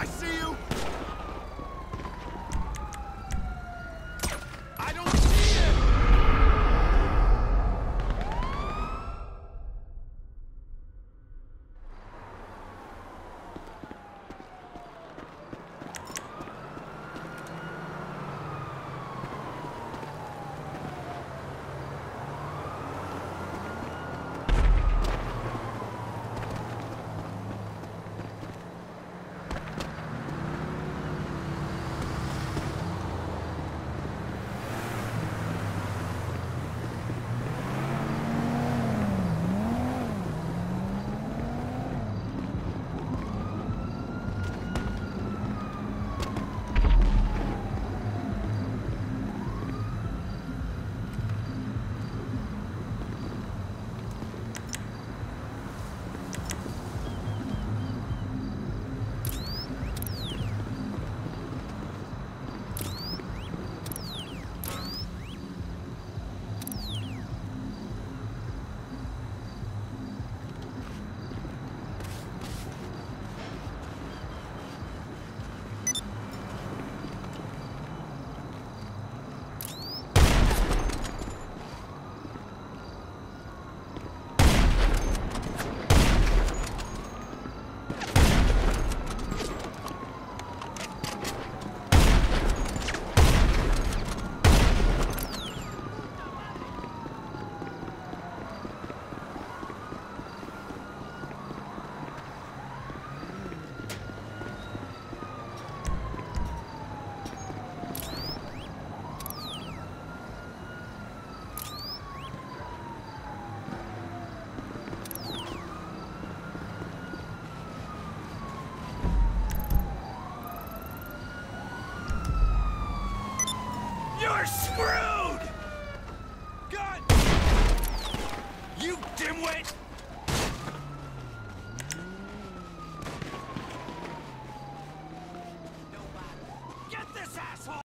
I see you! You're screwed!